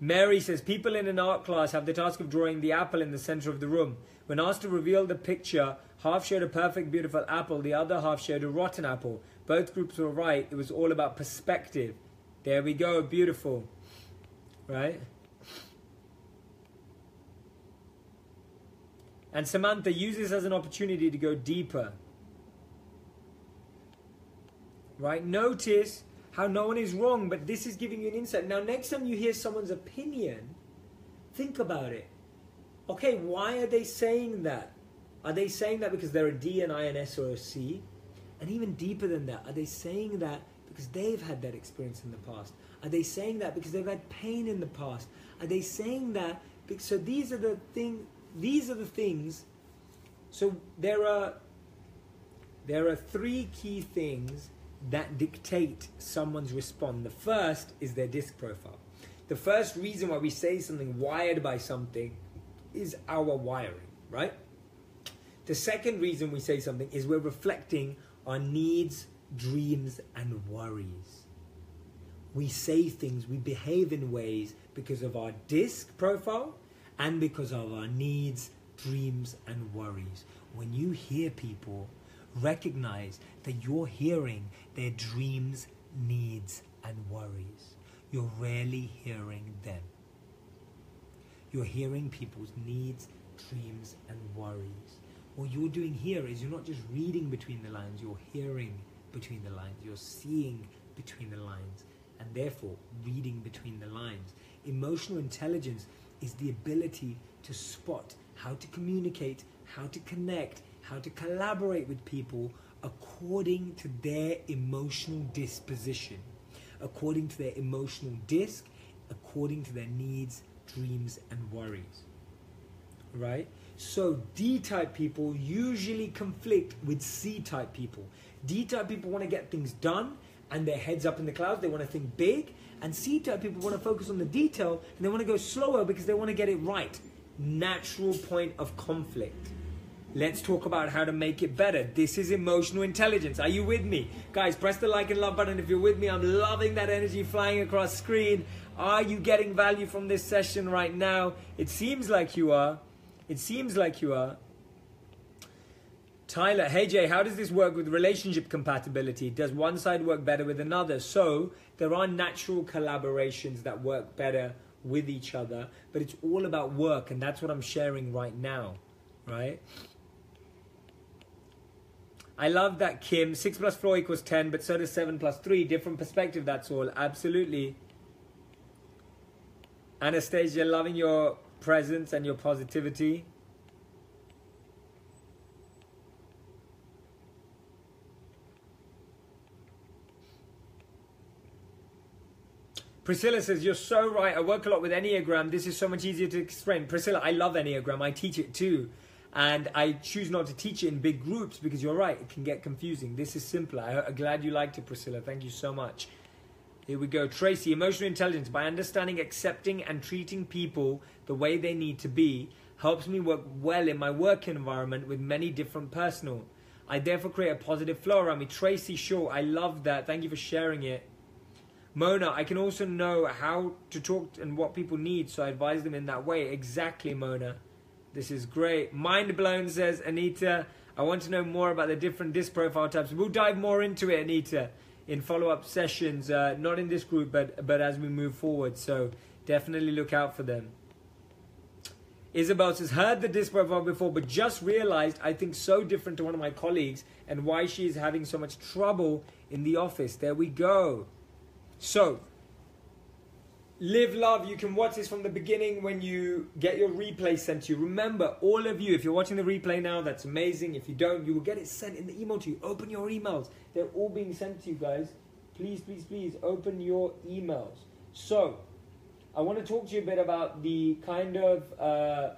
Mary says, people in an art class have the task of drawing the apple in the center of the room. When asked to reveal the picture, half showed a perfect, beautiful apple, the other half showed a rotten apple. Both groups were right. It was all about perspective. There we go, beautiful. Right? And Samantha uses as an opportunity to go deeper right? Notice how no one is wrong, but this is giving you an insight. Now, next time you hear someone's opinion, think about it. Okay, why are they saying that? Are they saying that because they're a D, an I, an S, or a C? And even deeper than that, are they saying that because they've had that experience in the past? Are they saying that because they've had pain in the past? Are they saying that So these are the thing. These are the things. So there are there are three key things that dictate someone's response. The first is their disc profile. The first reason why we say something wired by something is our wiring, right? The second reason we say something is we're reflecting our needs, dreams, and worries. We say things, we behave in ways because of our disc profile and because of our needs, dreams, and worries. When you hear people, recognize that you're hearing their dreams, needs, and worries. You're rarely hearing them. You're hearing people's needs, dreams, and worries. What you're doing here is you're not just reading between the lines, you're hearing between the lines, you're seeing between the lines, and therefore reading between the lines. Emotional intelligence is the ability to spot how to communicate, how to connect, how to collaborate with people according to their emotional disposition, according to their emotional disc, according to their needs, dreams, and worries. Right? So D type people usually conflict with C type people. D type people want to get things done and their heads up in the clouds, they want to think big. And C type people want to focus on the detail and they want to go slower because they want to get it right. Natural point of conflict. Let's talk about how to make it better. This is emotional intelligence. Are you with me? Guys, press the like and love button if you're with me. I'm loving that energy flying across screen. Are you getting value from this session right now? It seems like you are. It seems like you are. Tyler, hey Jay, how does this work with relationship compatibility? Does one side work better with another? So, there are natural collaborations that work better with each other, but it's all about work, and that's what I'm sharing right now, right? I love that, Kim. 6 plus 4 equals 10, but so does 7 plus 3. Different perspective, that's all. Absolutely. Anastasia, loving your presence and your positivity. Priscilla says, You're so right. I work a lot with Enneagram. This is so much easier to explain. Priscilla, I love Enneagram. I teach it too. And I choose not to teach it in big groups because you're right, it can get confusing. This is simpler. I'm glad you liked it, Priscilla. Thank you so much. Here we go. Tracy, emotional intelligence. By understanding, accepting, and treating people the way they need to be helps me work well in my work environment with many different personal. I therefore create a positive flow around me. Tracy Shaw, I love that. Thank you for sharing it. Mona, I can also know how to talk and what people need, so I advise them in that way. Exactly, Mona. This is great. Mind blown, says Anita. I want to know more about the different disc profile types. We'll dive more into it, Anita, in follow-up sessions. Uh, not in this group, but but as we move forward. So definitely look out for them. Isabel says, heard the disc profile before, but just realized I think so different to one of my colleagues and why she is having so much trouble in the office. There we go. So, Live Love, you can watch this from the beginning when you get your replay sent to you. Remember, all of you, if you're watching the replay now, that's amazing. If you don't, you will get it sent in the email to you. Open your emails. They're all being sent to you, guys. Please, please, please, open your emails. So, I want to talk to you a bit about the kind of uh,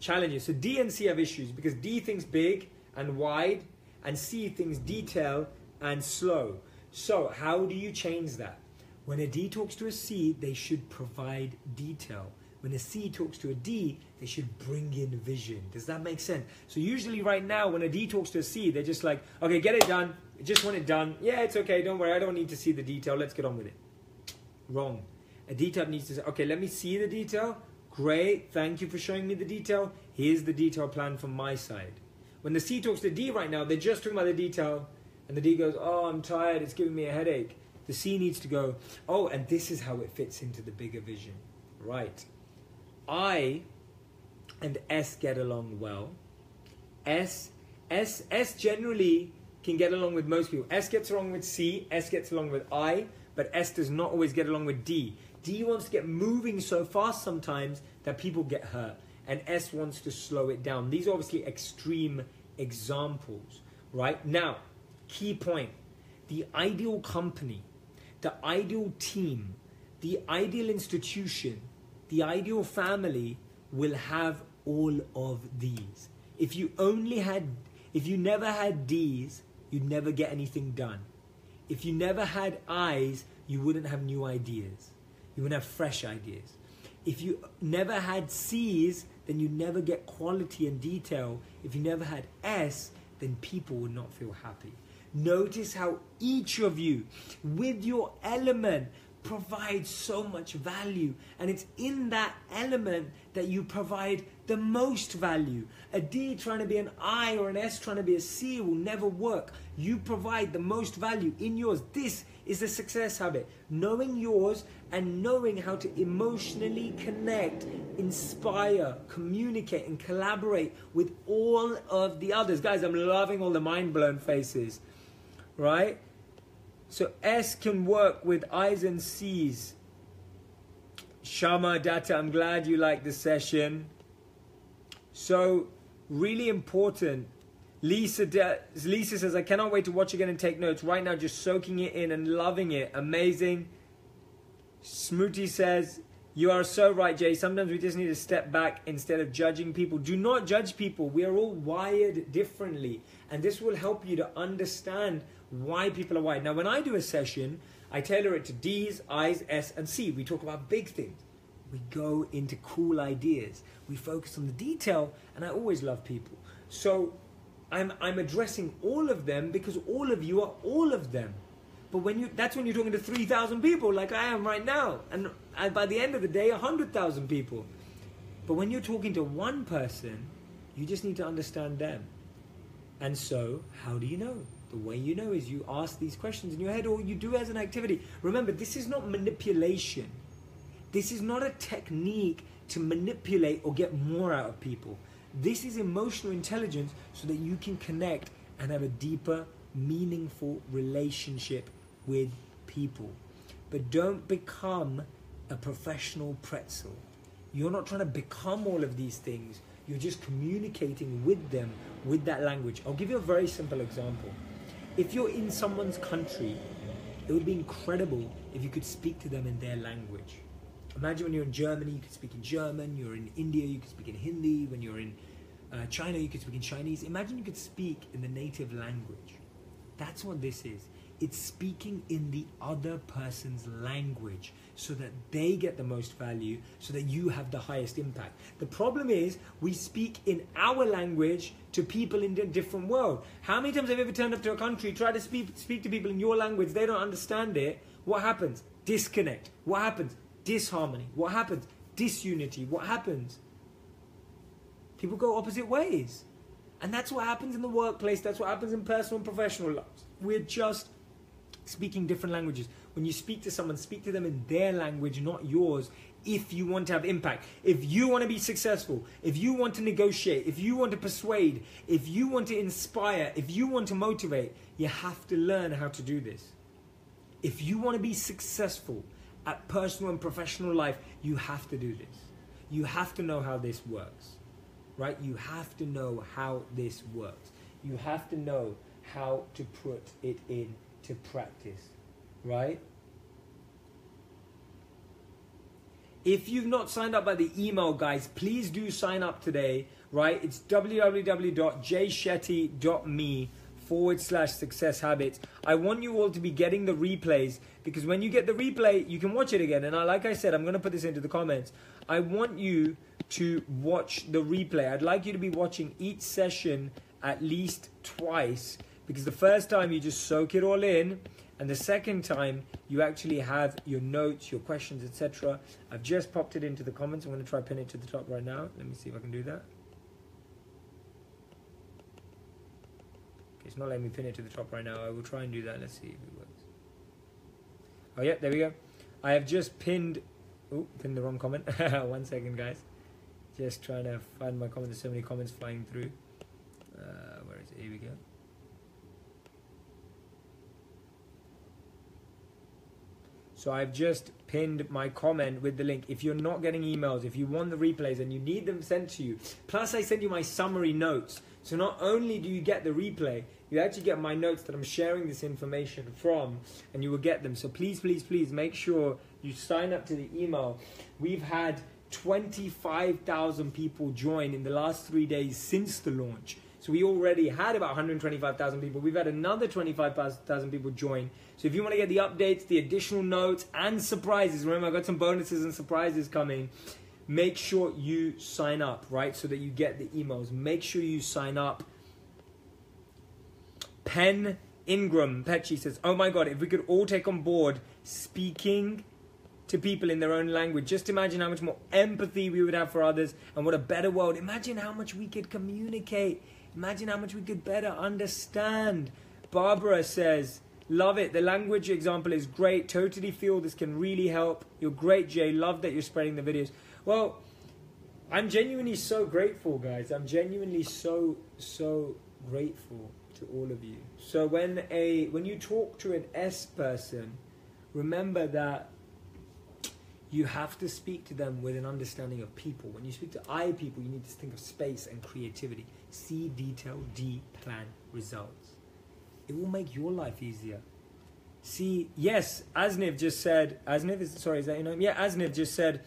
challenges. So, D and C have issues because D thinks big and wide, and C thinks detail and slow. So, how do you change that? When a D talks to a C, they should provide detail. When a C talks to a D, they should bring in vision. Does that make sense? So usually right now, when a D talks to a C, they're just like, okay, get it done. just want it done. Yeah, it's okay. Don't worry. I don't need to see the detail. Let's get on with it. Wrong. A D type needs to say, okay, let me see the detail. Great. Thank you for showing me the detail. Here's the detail plan from my side. When the C talks to D right now, they're just talking about the detail. And the D goes, oh, I'm tired. It's giving me a headache. The C needs to go, oh, and this is how it fits into the bigger vision. Right. I and S get along well. S, S, S generally can get along with most people. S gets along with C, S gets along with I, but S does not always get along with D. D wants to get moving so fast sometimes that people get hurt, and S wants to slow it down. These are obviously extreme examples, right? Now, key point the ideal company the ideal team, the ideal institution, the ideal family will have all of these. If you only had, if you never had D's, you'd never get anything done. If you never had I's, you wouldn't have new ideas. You wouldn't have fresh ideas. If you never had C's, then you'd never get quality and detail. If you never had S, then people would not feel happy. Notice how each of you, with your element, provides so much value. And it's in that element that you provide the most value. A D trying to be an I or an S trying to be a C will never work. You provide the most value in yours. This is a success habit. Knowing yours and knowing how to emotionally connect, inspire, communicate, and collaborate with all of the others. Guys, I'm loving all the mind blown faces, right? So S can work with I's and C's. Shama Data, I'm glad you like the session. So, really important. Lisa, Lisa says, I cannot wait to watch again and take notes. Right now, just soaking it in and loving it. Amazing. Smooty says, You are so right, Jay. Sometimes we just need to step back instead of judging people. Do not judge people. We are all wired differently. And this will help you to understand why people are wired. Now, when I do a session, I tailor it to D's, I's, S, and C. We talk about big things. We go into cool ideas. We focus on the detail, and I always love people. So I'm, I'm addressing all of them because all of you are all of them. But when you, that's when you're talking to 3,000 people like I am right now. And, and by the end of the day, 100,000 people. But when you're talking to one person, you just need to understand them. And so, how do you know? The way you know is you ask these questions in your head or you do as an activity. Remember, this is not manipulation. This is not a technique to manipulate or get more out of people. This is emotional intelligence so that you can connect and have a deeper, meaningful relationship with people. But don't become a professional pretzel. You're not trying to become all of these things. You're just communicating with them with that language. I'll give you a very simple example. If you're in someone's country, it would be incredible if you could speak to them in their language. Imagine when you're in Germany, you could speak in German. You're in India, you could speak in Hindi. When you're in uh, China, you could speak in Chinese. Imagine you could speak in the native language. That's what this is. It's speaking in the other person's language so that they get the most value, so that you have the highest impact. The problem is we speak in our language to people in a different world. How many times have you ever turned up to a country, try to speak, speak to people in your language, they don't understand it? What happens? Disconnect. What happens? Disharmony. What happens? Disunity. What happens? People go opposite ways. And that's what happens in the workplace, that's what happens in personal and professional lives. We're just speaking different languages. When you speak to someone, speak to them in their language, not yours, if you want to have impact. If you want to be successful, if you want to negotiate, if you want to persuade, if you want to inspire, if you want to motivate, you have to learn how to do this. If you want to be successful at personal and professional life, you have to do this. You have to know how this works. Right? You have to know how this works. You have to know how to put it in to practice, right? If you've not signed up by the email, guys, please do sign up today, right? It's www.jayshetty.me forward slash success habits. I want you all to be getting the replays because when you get the replay, you can watch it again. And I, like I said, I'm going to put this into the comments. I want you to watch the replay. I'd like you to be watching each session at least twice because the first time you just soak it all in and the second time you actually have your notes your questions etc i've just popped it into the comments. I'm going to try pin it to the top right now. Let me see if i can do that. It's not letting me pin it to the top right now. I will try and do that. Let's see if it works. Oh yeah there we go. I have just pinned oh pinned the wrong comment. <laughs> One second guys. Just trying to find my comment. There's so many comments flying through. Uh, where is it? Here we go So I've just pinned my comment with the link. If you're not getting emails, if you want the replays and you need them sent to you, plus I send you my summary notes. So not only do you get the replay, you actually get my notes that I'm sharing this information from, and you will get them. So please, please, please make sure you sign up to the email. We've had 25,000 people join in the last three days since the launch. So we already had about 125,000 people. We've had another 25,000 people join. So if you want to get the updates, the additional notes, and surprises, remember I got some bonuses and surprises coming. Make sure you sign up, right? So that you get the emails. Make sure you sign up. Pen Ingram Petchy says, "Oh my God! If we could all take on board speaking." to people in their own language. Just imagine how much more empathy we would have for others and what a better world. Imagine how much we could communicate. Imagine how much we could better understand. Barbara says, Love it. The language example is great. Totally feel this can really help. You're great, Jay. Love that you're spreading the videos. Well, I'm genuinely so grateful, guys. I'm genuinely so, so grateful to all of you. So when a when you talk to an S person, remember that you have to speak to them with an understanding of people. When you speak to I people, you need to think of space and creativity. See detail, D plan results. It will make your life easier. See, yes, Asniv just said, Asniv is, sorry, is that your name? Yeah, Asniv just said,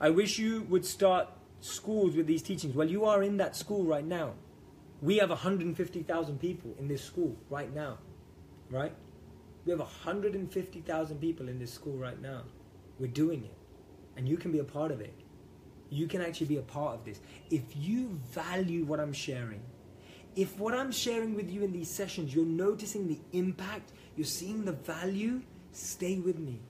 I wish you would start schools with these teachings. Well, you are in that school right now. We have 150,000 people in this school right now, right? We have 150,000 people in this school right now. We're doing it and you can be a part of it. You can actually be a part of this. If you value what I'm sharing, if what I'm sharing with you in these sessions, you're noticing the impact, you're seeing the value, stay with me.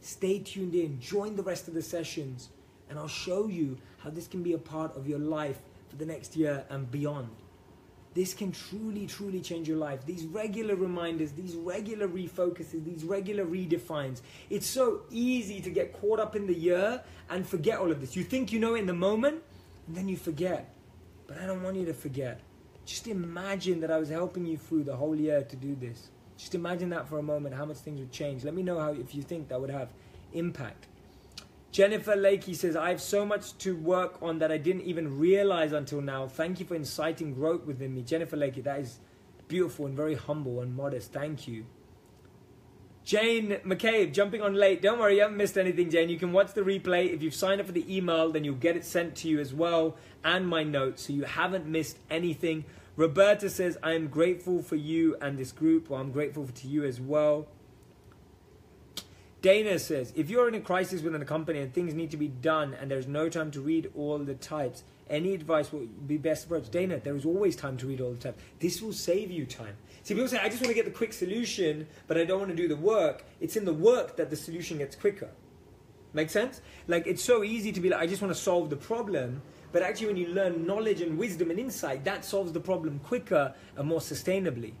Stay tuned in. Join the rest of the sessions, and I'll show you how this can be a part of your life for the next year and beyond. This can truly, truly change your life. These regular reminders, these regular refocuses, these regular redefines. It's so easy to get caught up in the year and forget all of this. You think you know it in the moment, and then you forget. But I don't want you to forget. Just imagine that I was helping you through the whole year to do this. Just imagine that for a moment, how much things would change. Let me know how if you think that would have impact. Jennifer Lakey says, I have so much to work on that I didn't even realize until now. Thank you for inciting growth within me. Jennifer Lakey, that is beautiful and very humble and modest. Thank you. Jane McCabe, jumping on late. Don't worry, you haven't missed anything, Jane. You can watch the replay. If you've signed up for the email, then you'll get it sent to you as well and my notes, so you haven't missed anything. Roberta says, I am grateful for you and this group. Well, I'm grateful to you as well. Dana says, if you're in a crisis within a company and things need to be done and there's no time to read all the types, any advice will be best approach. Dana, there is always time to read all the types. This will save you time. See, people say, I just want to get the quick solution, but I don't want to do the work. It's in the work that the solution gets quicker. Make sense? Like, it's so easy to be like, I just want to solve the problem. But actually, when you learn knowledge and wisdom and insight, that solves the problem quicker and more sustainably.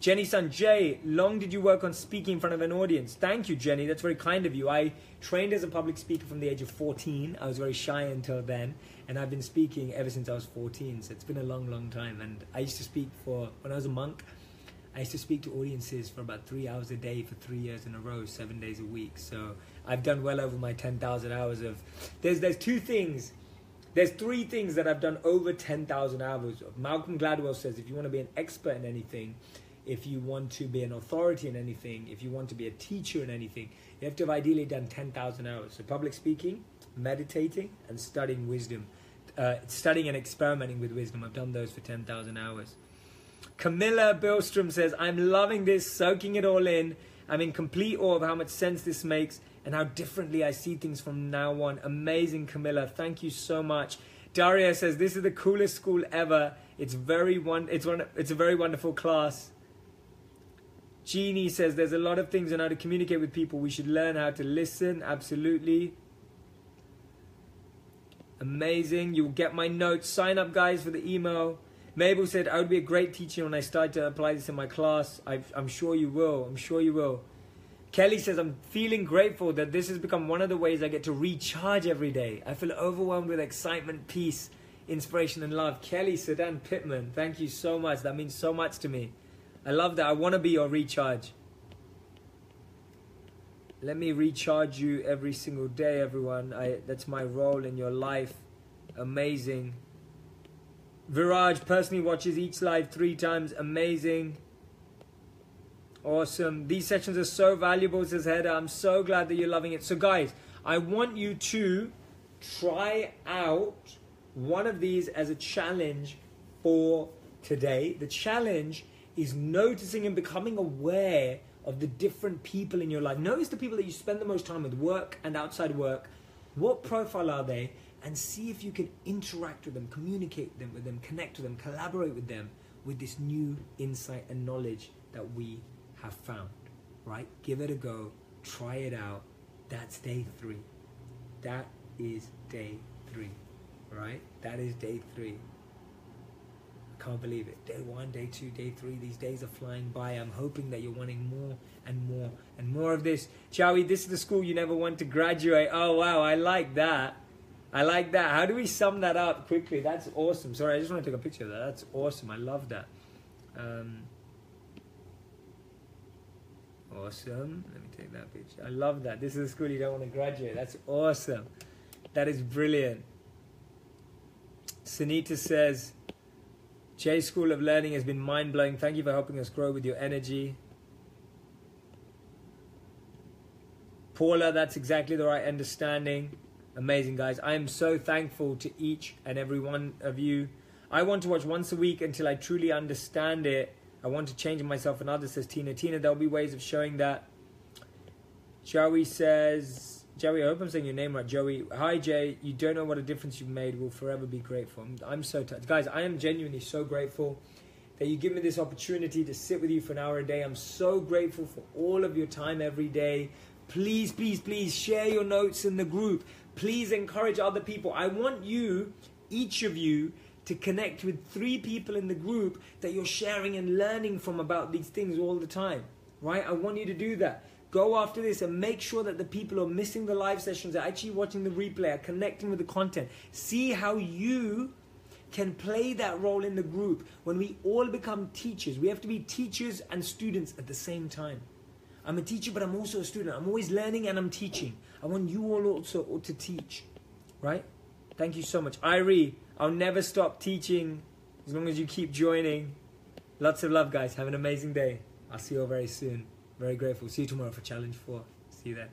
Jenny Sanjay, long did you work on speaking in front of an audience? Thank you, Jenny. That's very kind of you. I trained as a public speaker from the age of 14. I was very shy until then, and I've been speaking ever since I was 14. So it's been a long, long time. And I used to speak for, when I was a monk, I used to speak to audiences for about three hours a day for three years in a row, seven days a week. So I've done well over my 10,000 hours of. There's, there's two things. There's three things that I've done over 10,000 hours of. Malcolm Gladwell says if you want to be an expert in anything, if you want to be an authority in anything, if you want to be a teacher in anything, you have to have ideally done 10,000 hours. So, public speaking, meditating, and studying wisdom. Uh, studying and experimenting with wisdom. I've done those for 10,000 hours. Camilla Billstrom says, I'm loving this, soaking it all in. I'm in complete awe of how much sense this makes and how differently I see things from now on. Amazing, Camilla. Thank you so much. Daria says, This is the coolest school ever. It's very one it's one it's a very wonderful class. Jeannie says there's a lot of things on how to communicate with people. We should learn how to listen. Absolutely. Amazing. You'll get my notes. Sign up, guys, for the email. Mabel said, I would be a great teacher when I start to apply this in my class. i am sure you will. I'm sure you will. Kelly says, I'm feeling grateful that this has become one of the ways I get to recharge every day. I feel overwhelmed with excitement, peace, inspiration, and love. Kelly Sedan Pittman, thank you so much. That means so much to me. I love that. I want to be your recharge. Let me recharge you every single day, everyone. I, that's my role in your life. Amazing. Viraj personally watches each live three times. Amazing. Awesome. These sessions are so valuable, says Heather. I'm so glad that you're loving it. So, guys, I want you to try out one of these as a challenge for today. The challenge is noticing and becoming aware of the different people in your life. Notice the people that you spend the most time with, work and outside work. What profile are they? And see if you can interact with them, communicate them, with them, connect with them, collaborate with them with this new insight and knowledge that we have found. Right? Give it a go. Try it out. That's day three. That is day three. Right? That is day three. Can't believe it. Day one, day two, day three. These days are flying by. I'm hoping that you're wanting more and more and more of this. Joey, this is the school you never want to graduate. Oh, wow. I like that. I like that. How do we sum that up quickly? That's awesome. Sorry, I just want to take a picture of that. That's awesome. I love that. Um, awesome. Let me take that picture. I love that. This is the school you don't want to graduate. That's awesome. That is brilliant. Sunita says, J School of Learning has been mind blowing. Thank you for helping us grow with your energy. Paula, that's exactly the right understanding. Amazing, guys. I am so thankful to each and every one of you. I want to watch once a week until I truly understand it. I want to change myself and others, says Tina. Tina, there'll be ways of showing that. Joey says, Joey, I hope I'm saying your name right. Joey, hi Jay. You don't know what a difference you've made. We'll forever be grateful. I'm, I'm so touched, guys. I am genuinely so grateful that you give me this opportunity to sit with you for an hour a day. I'm so grateful for all of your time every day. Please, please, please share your notes in the group. Please encourage other people. I want you, each of you, to connect with three people in the group that you're sharing and learning from about these things all the time. Right? I want you to do that go after this and make sure that the people who are missing the live sessions are actually watching the replay, are connecting with the content. See how you can play that role in the group. When we all become teachers, we have to be teachers and students at the same time. I'm a teacher, but I'm also a student. I'm always learning and I'm teaching. I want you all also to teach, right? Thank you so much. Irie, I'll never stop teaching as long as you keep joining. Lots of love, guys. Have an amazing day. I'll see you all very soon. Very grateful. See you tomorrow for challenge four. See you there.